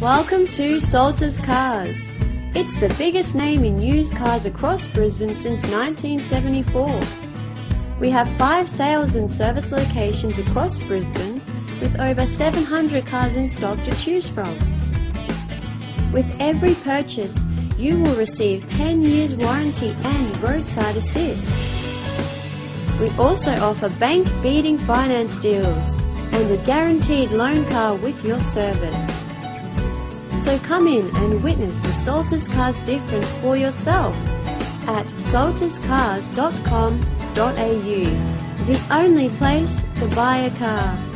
Welcome to Salters Cars. It's the biggest name in used cars across Brisbane since 1974. We have five sales and service locations across Brisbane with over 700 cars in stock to choose from. With every purchase, you will receive 10 years warranty and roadside assist. We also offer bank beating finance deals and a guaranteed loan car with your service. So come in and witness the Salters Cars difference for yourself at salterscars.com.au, the only place to buy a car.